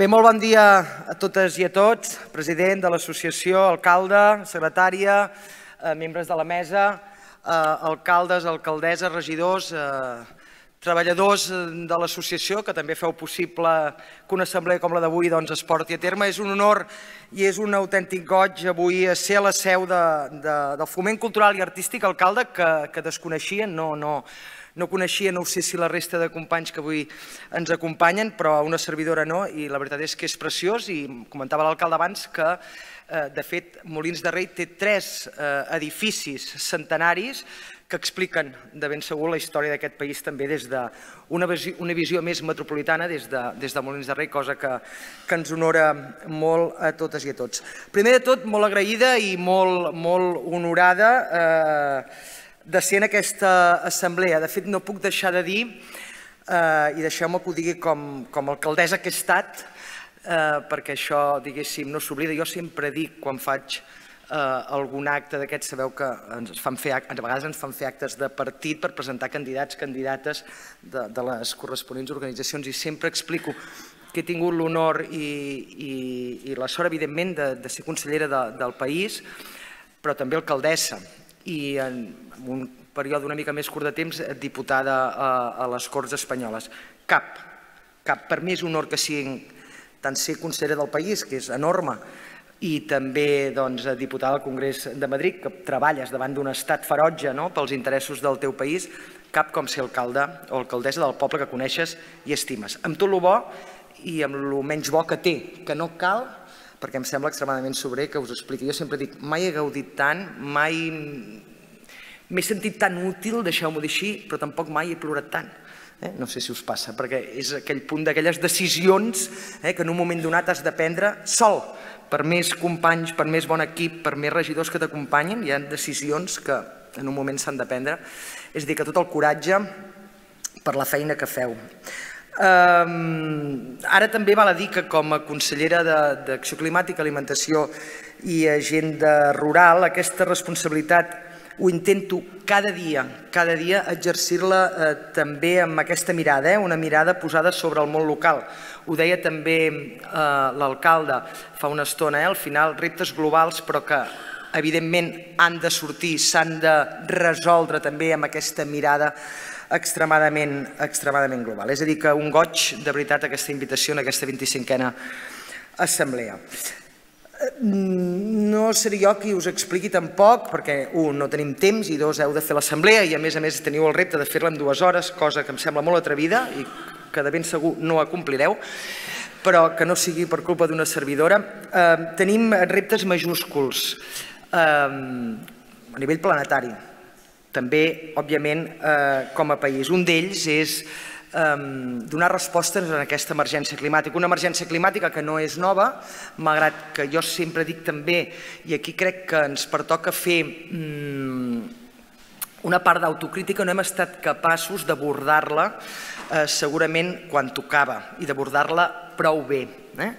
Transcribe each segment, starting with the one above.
Bé, molt bon dia a totes i a tots, president de l'associació, alcalde, secretària, eh, membres de la mesa, eh, alcaldes, alcaldesses, regidors, eh, treballadors de l'associació, que també feu possible que una assemblea com la d'avui doncs, es porti a terme. És un honor i és un autèntic goig avui ser a la seu de, del Foment Cultural i Artístic, alcalde, que, que desconeixien, no, no, no coneixia, no sé si la resta de companys que avui ens acompanyen, però una servidora no, i la veritat és que és preciós, i comentava l'alcalde abans que, eh, de fet, Molins de Rei té tres eh, edificis centenaris que expliquen de ben segur la història d'aquest país també des d'una visió, una visió més metropolitana des de, des de Molins de Rei, cosa que, que ens honora molt a totes i a tots. Primer de tot, molt agraïda i molt, molt honorada eh, de ser en aquesta assemblea. De fet, no puc deixar de dir, eh, i deixeu-me que ho digui com, com a alcaldessa que he estat, eh, perquè això, diguéssim, no s'oblida. Jo sempre dic, quan faig eh, algun acte d'aquests, sabeu que ens fan fer, a vegades ens fan fer actes de partit per presentar candidats, candidates de, de les corresponents organitzacions i sempre explico que he tingut l'honor i, i, i la sort, evidentment, de, de ser consellera de, del país, però també alcaldessa i en un període una mica més curt de temps diputada a, a les Corts Espanyoles. Cap, cap. Per mi és un honor que sigui tant ser consellera del país, que és enorme, i també doncs, diputada al Congrés de Madrid, que treballes davant d'un estat ferotge no? pels interessos del teu país, cap com ser alcalde o alcaldessa del poble que coneixes i estimes. Amb tot el bo i amb el menys bo que té, que no cal, perquè em sembla extremadament sobrer que us expliqui. Jo sempre dic, mai he gaudit tant, mai m'he sentit tan útil, deixeu-m'ho dir així, però tampoc mai he plorat tant. Eh? No sé si us passa, perquè és aquell punt d'aquelles decisions eh, que en un moment donat has de prendre sol, per més companys, per més bon equip, per més regidors que t'acompanyin, hi ha decisions que en un moment s'han de prendre. És dir, que tot el coratge per la feina que feu. Ara també val a dir que com a consellera d'Acció Climàtica, Alimentació i Agenda Rural, aquesta responsabilitat ho intento cada dia, cada dia exercir-la eh, també amb aquesta mirada, eh, una mirada posada sobre el món local. Ho deia també eh, l'alcalde fa una estona, eh, al final reptes globals però que evidentment han de sortir, s'han de resoldre també amb aquesta mirada extremadament, extremadament global. És a dir, que un goig de veritat aquesta invitació en aquesta 25a assemblea. No seré jo qui us expliqui tampoc, perquè un, no tenim temps i dos, heu de fer l'assemblea i a més a més teniu el repte de fer-la en dues hores, cosa que em sembla molt atrevida i que de ben segur no acomplireu, però que no sigui per culpa d'una servidora. Eh, tenim reptes majúsculs eh, a nivell planetari, també, òbviament, eh, com a país. Un d'ells és donar respostes a aquesta emergència climàtica. Una emergència climàtica que no és nova, malgrat que jo sempre dic també, i aquí crec que ens pertoca fer mm, una part d'autocrítica, no hem estat capaços d'abordar-la eh, segurament quan tocava i d'abordar-la prou bé. Eh?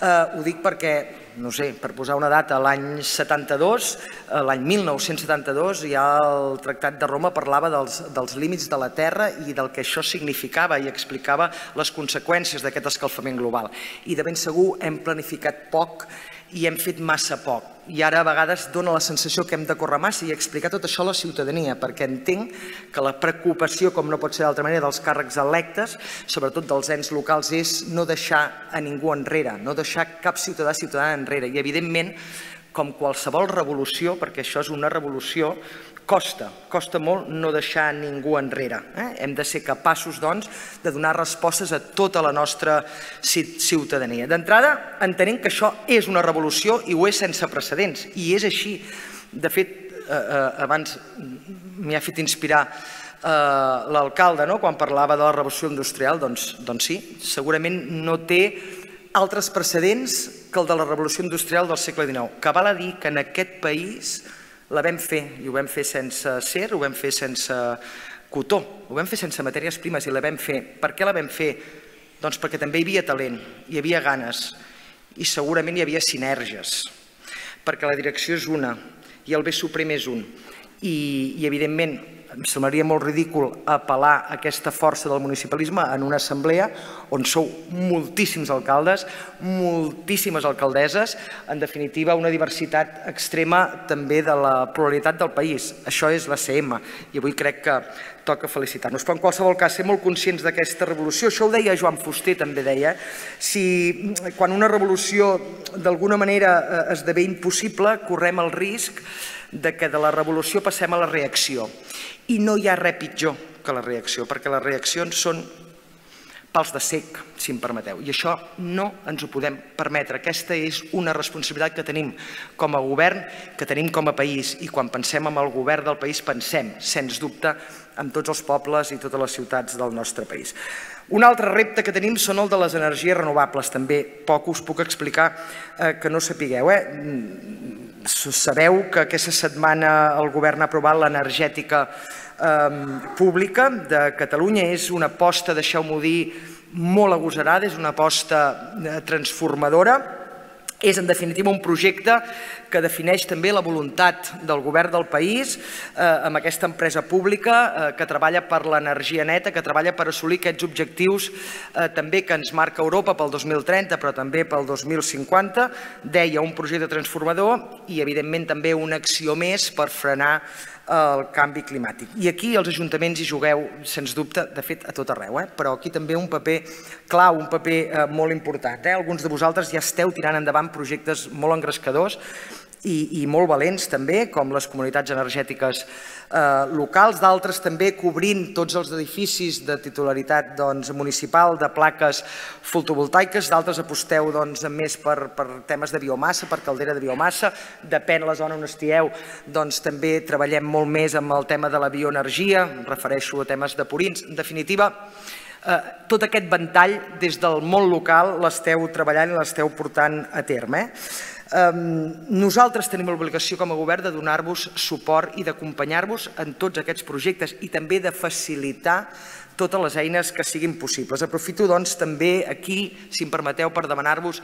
Eh, ho dic perquè no sé, per posar una data, l'any 72, eh, l'any 1972, ja el Tractat de Roma parlava dels, dels límits de la Terra i del que això significava i explicava les conseqüències d'aquest escalfament global. I de ben segur hem planificat poc i hem fet massa poc. I ara a vegades dona la sensació que hem de córrer massa i explicar tot això a la ciutadania, perquè entenc que la preocupació, com no pot ser d'altra manera, dels càrrecs electes, sobretot dels ens locals, és no deixar a ningú enrere, no deixar cap ciutadà ciutadana enrere. I evidentment, com qualsevol revolució, perquè això és una revolució, costa, costa molt no deixar ningú enrere. Eh? Hem de ser capaços, doncs, de donar respostes a tota la nostra ciutadania. D'entrada, entenem que això és una revolució i ho és sense precedents, i és així. De fet, eh, eh, abans m'hi ha fet inspirar eh, l'alcalde no? quan parlava de la revolució industrial, doncs, doncs sí, segurament no té altres precedents que el de la revolució industrial del segle XIX, que val a dir que en aquest país la vam fer, i ho vam fer sense ser, ho vam fer sense cotó, ho vam fer sense matèries primes i la vam fer. Per què la vam fer? Doncs perquè també hi havia talent, hi havia ganes i segurament hi havia sinergies, perquè la direcció és una i el bé suprem és un. I, i evidentment, em semblaria molt ridícul apel·lar aquesta força del municipalisme en una assemblea on sou moltíssims alcaldes, moltíssimes alcaldesses, en definitiva una diversitat extrema també de la pluralitat del país. Això és la CM i avui crec que toca felicitar-nos. Però en qualsevol cas, ser molt conscients d'aquesta revolució, això ho deia Joan Fuster també deia, si quan una revolució d'alguna manera eh, esdevé impossible, correm el risc de que de la revolució passem a la reacció. I no hi ha res pitjor que la reacció, perquè les reaccions són pals de sec, si em permeteu. I això no ens ho podem permetre. Aquesta és una responsabilitat que tenim com a govern, que tenim com a país. I quan pensem en el govern del país, pensem, sens dubte, en tots els pobles i totes les ciutats del nostre país. Un altre repte que tenim són el de les energies renovables. També poc us puc explicar eh, que no sapigueu. Eh? Sabeu que aquesta setmana el govern ha aprovat l'energètica eh, pública de Catalunya. És una aposta, deixeu-m'ho dir, molt agosarada, és una aposta eh, transformadora és, en definitiva, un projecte que defineix també la voluntat del govern del país eh, amb aquesta empresa pública eh, que treballa per l'energia neta, que treballa per assolir aquests objectius eh, també que ens marca Europa pel 2030, però també pel 2050. Deia un projecte transformador i, evidentment, també una acció més per frenar el canvi climàtic. I aquí els ajuntaments hi jugueu, sens dubte, de fet, a tot arreu, eh? però aquí també un paper clau, un paper eh, molt important. Eh? Alguns de vosaltres ja esteu tirant endavant projectes molt engrescadors i, i molt valents també, com les comunitats energètiques eh, locals, d'altres també cobrint tots els edificis de titularitat doncs, municipal de plaques fotovoltaiques, d'altres aposteu doncs, més per, per temes de biomassa, per caldera de biomassa, depèn la zona on estieu, doncs també treballem molt més amb el tema de la bioenergia, em refereixo a temes de purins, en definitiva, eh, tot aquest ventall des del món local l'esteu treballant i l'esteu portant a terme. Eh? Nosaltres tenim l'obligació com a govern de donar-vos suport i d'acompanyar-vos en tots aquests projectes i també de facilitar totes les eines que siguin possibles. Aprofito doncs també aquí, si em permeteu, per demanar-vos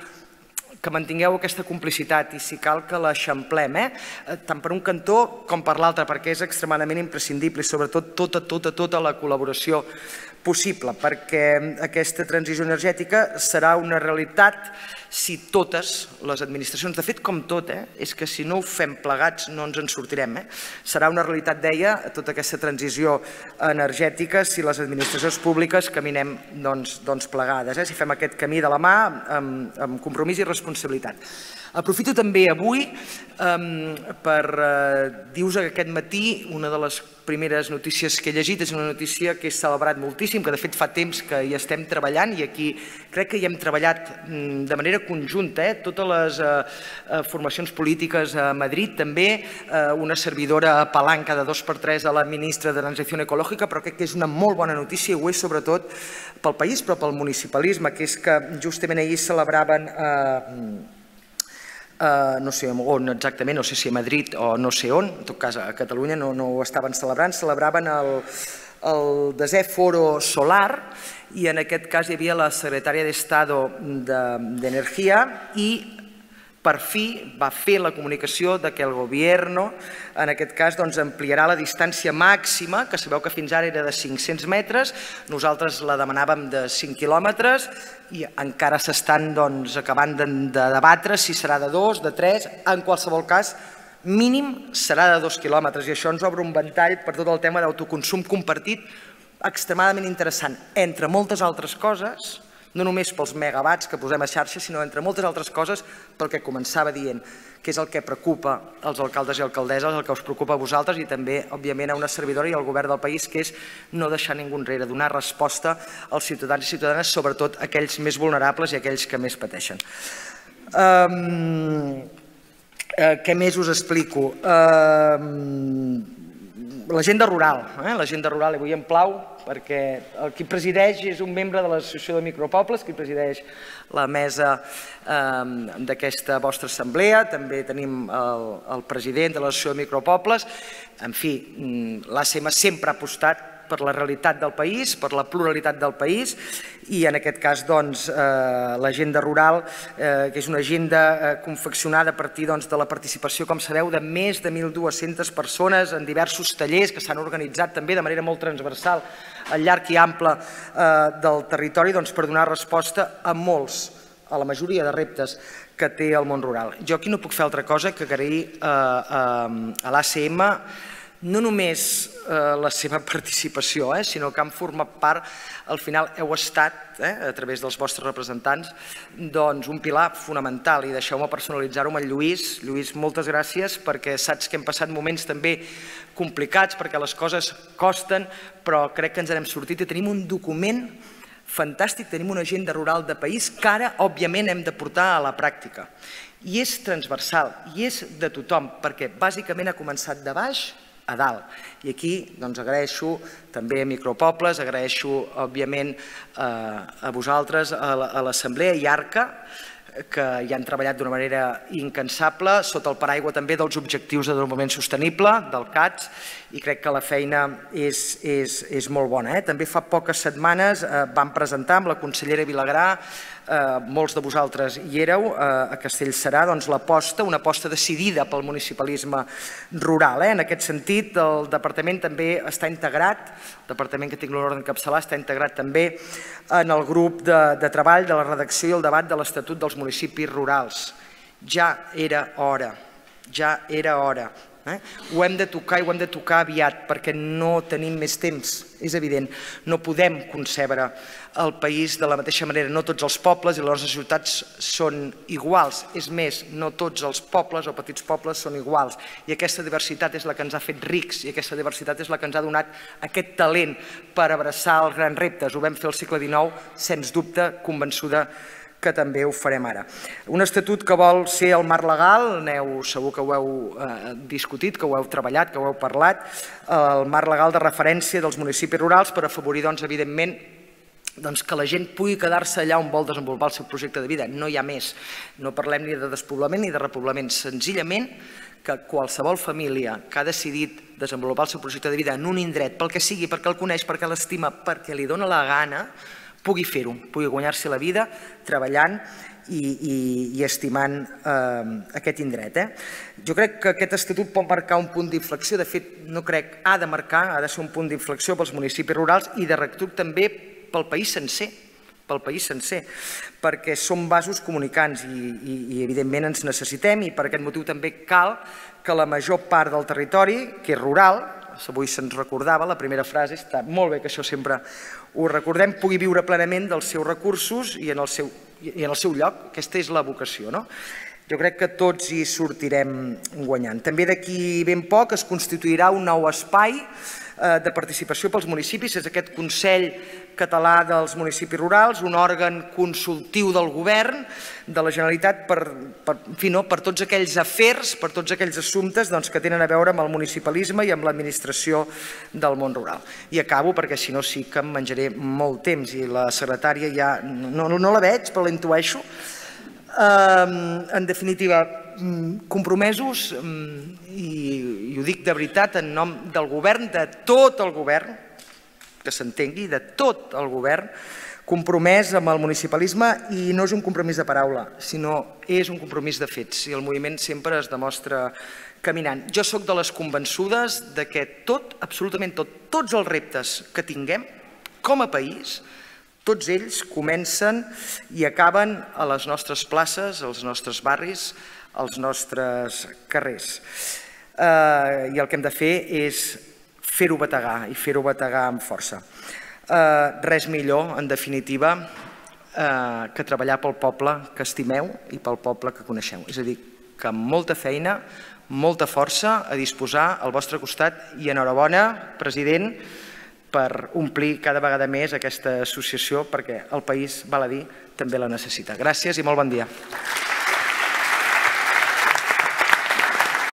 que mantingueu aquesta complicitat i si cal que l'eixamplem, eh? eh? tant per un cantó com per l'altre, perquè és extremadament imprescindible i sobretot tota, tota, tota la col·laboració possible, perquè aquesta transició energètica serà una realitat si totes les administracions, de fet com tot, eh, és que si no ho fem plegats no ens en sortirem. Eh? Serà una realitat, deia, tota aquesta transició energètica si les administracions públiques caminem doncs, doncs plegades, eh? si fem aquest camí de la mà amb, amb compromís i responsabilitat. Aprofito també avui um, per uh, dir-vos que aquest matí una de les primeres notícies que he llegit és una notícia que he celebrat moltíssim, que de fet fa temps que hi estem treballant i aquí crec que hi hem treballat mm, de manera conjunta, eh? totes les uh, uh, formacions polítiques a Madrid també, una servidora palanca de dos per tres a la ministra de Transició Ecològica, però crec que és una molt bona notícia i ho és sobretot pel país però pel municipalisme, que és que justament ahir celebraven eh, eh, no sé on exactament, no sé si a Madrid o no sé on, en tot cas a Catalunya no, no ho estaven celebrant, celebraven el, el desè foro solar i en aquest cas hi havia la secretària d'Estado d'Energia de, i per fi va fer la comunicació de que el govern, en aquest cas, doncs, ampliarà la distància màxima, que sabeu que fins ara era de 500 metres, nosaltres la demanàvem de 5 quilòmetres i encara s'estan doncs, acabant de, de debatre si serà de 2, de 3, en qualsevol cas, mínim serà de 2 quilòmetres i això ens obre un ventall per tot el tema d'autoconsum compartit extremadament interessant, entre moltes altres coses, no només pels megawatts que posem a xarxa, sinó entre moltes altres coses pel que començava dient, que és el que preocupa els alcaldes i alcaldesses, el que us preocupa a vosaltres i també, òbviament, a una servidora i al govern del país, que és no deixar ningú enrere, donar resposta als ciutadans i ciutadanes, sobretot aquells més vulnerables i aquells que més pateixen. Um, eh, què més us explico? Um, l'agenda rural, eh? l'agenda rural, avui em plau perquè el qui presideix és un membre de l'Associació de Micropobles, qui presideix la mesa eh, d'aquesta vostra assemblea, també tenim el, el president de l'Associació de Micropobles, en fi, mm, l'ACM sempre ha apostat per la realitat del país, per la pluralitat del país i en aquest cas doncs, eh, l'agenda rural, eh, que és una agenda eh, confeccionada a partir doncs, de la participació, com sabeu, de més de 1.200 persones en diversos tallers que s'han organitzat també de manera molt transversal al llarg i ample del territori doncs, per donar resposta a molts, a la majoria de reptes que té el món rural. Jo aquí no puc fer altra cosa que agrair a l'ACM no només eh, la seva participació, eh, sinó que han format part, al final heu estat, eh, a través dels vostres representants, doncs un pilar fonamental i deixeu-me personalitzar-ho amb el Lluís. Lluís, moltes gràcies perquè saps que hem passat moments també complicats perquè les coses costen, però crec que ens n'hem sortit i tenim un document fantàstic, tenim una agenda rural de país que ara, òbviament, hem de portar a la pràctica. I és transversal, i és de tothom, perquè bàsicament ha començat de baix a dalt. I aquí doncs, agraeixo també a Micropobles, agraeixo òbviament a vosaltres, a l'Assemblea i Arca, que hi han treballat d'una manera incansable sota el paraigua també dels objectius de desenvolupament sostenible, del CATS, i crec que la feina és, és, és molt bona. Eh? També fa poques setmanes eh, vam presentar amb la consellera Vilagrà eh, molts de vosaltres hi éreu, eh, a Castellserà, doncs l'aposta, una aposta decidida pel municipalisme rural. Eh? En aquest sentit, el departament també està integrat, el departament que tinc l'honor d'encapçalar està integrat també en el grup de, de treball de la redacció i el debat de l'Estatut dels municipis rurals. Ja era hora, ja era hora. Eh? Ho hem de tocar i ho hem de tocar aviat perquè no tenim més temps, és evident. No podem concebre el país de la mateixa manera. No tots els pobles i les nostres ciutats són iguals. És més, no tots els pobles o petits pobles són iguals. I aquesta diversitat és la que ens ha fet rics i aquesta diversitat és la que ens ha donat aquest talent per abraçar els grans reptes. Ho vam fer al segle XIX, sens dubte, convençuda que també ho farem ara. Un estatut que vol ser el marc legal, segur que ho heu eh, discutit, que ho heu treballat, que ho heu parlat, el marc legal de referència dels municipis rurals per afavorir, doncs, evidentment, doncs que la gent pugui quedar-se allà on vol desenvolupar el seu projecte de vida. No hi ha més. No parlem ni de despoblament ni de repoblament. Senzillament que qualsevol família que ha decidit desenvolupar el seu projecte de vida en un indret, pel que sigui, perquè el coneix, perquè l'estima, perquè li dona la gana, pugui fer-ho, pugui guanyar-se la vida treballant i, i, i estimant eh, aquest indret. Eh? Jo crec que aquest estatut pot marcar un punt d'inflexió, de fet, no crec, ha de marcar, ha de ser un punt d'inflexió pels municipis rurals i de rectuc també pel país sencer, pel país sencer, perquè som vasos comunicants i, i, i evidentment ens necessitem i per aquest motiu també cal que la major part del territori, que és rural, avui se'ns recordava, la primera frase, està molt bé que això sempre ho recordem, pugui viure plenament dels seus recursos i en el seu, i en el seu lloc. Aquesta és la vocació. No? Jo crec que tots hi sortirem guanyant. També d'aquí ben poc es constituirà un nou espai eh, de participació pels municipis, és aquest Consell Català dels Municipis Rurals, un òrgan consultiu del govern de la Generalitat per, per, per tots aquells afers, per tots aquells assumptes doncs, que tenen a veure amb el municipalisme i amb l'administració del món rural. I acabo perquè si no sí que em menjaré molt temps i la secretària ja no, no, la veig però la intueixo. Um, en definitiva, mm, compromesos i, i ho dic de veritat en nom del govern, de tot el govern, que s'entengui, de tot el govern, compromès amb el municipalisme i no és un compromís de paraula, sinó és un compromís de fets i el moviment sempre es demostra caminant. Jo sóc de les convençudes de que tot, absolutament tot, tots els reptes que tinguem com a país, tots ells comencen i acaben a les nostres places, als nostres barris, als nostres carrers. Eh, I el que hem de fer és fer-ho bategar i fer-ho bategar amb força. Eh, res millor, en definitiva, eh, que treballar pel poble que estimeu i pel poble que coneixeu. És a dir, que amb molta feina, molta força a disposar al vostre costat i enhorabona, president, per omplir cada vegada més aquesta associació perquè el país, val a dir, també la necessita. Gràcies i molt bon dia.